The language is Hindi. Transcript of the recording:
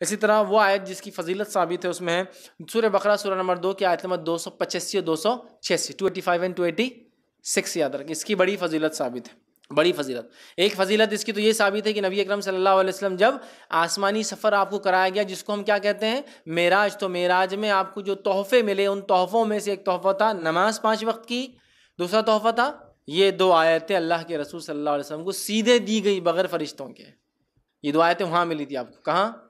इसी तरह वो आयत जिसकी फजीलत साबित है, उसमें है सूर्य बकरा सूर्य नंबर दो की आयत नंबर दो सौ पचासी और दो सौ छियासी two eighty five and two eighty six याद रखें, इसकी बड़ी फजीलत साबित है, बड़ी फजीलत। एक फजीलत इसकी तो ये साबित है कि नबी अकरम सल्लल्लाहु अलैहि वसल्लम जब आसमानी सफ़र आपको कराया गया, जिसको हम क्या कहते हैं? मेराज। तो मेराज में आपको जो तोहफे मिले, उन तोहफ़ों में से एक तोहफ़ा था नमाज़ पाँच वक्त की, दूसरा तोहफ़ा था ये दो आयतें अल्लाह के रसूल सल्लल्लाहु अलैहि वसल्लम को सीधे दी गई बगैर फरिश्तों के। ये दो आयतें वहाँ मिली थी आपको। कहाँ?